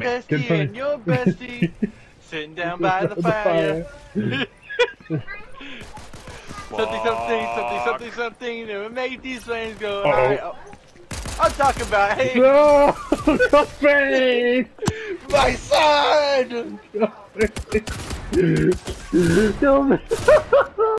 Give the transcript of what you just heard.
bestie and your bestie sitting down by the fire. something, something, something, something, something to make these flames go Uh-oh. high. Oh. I'm talking about hey, No! Stop me! my son. Kill me!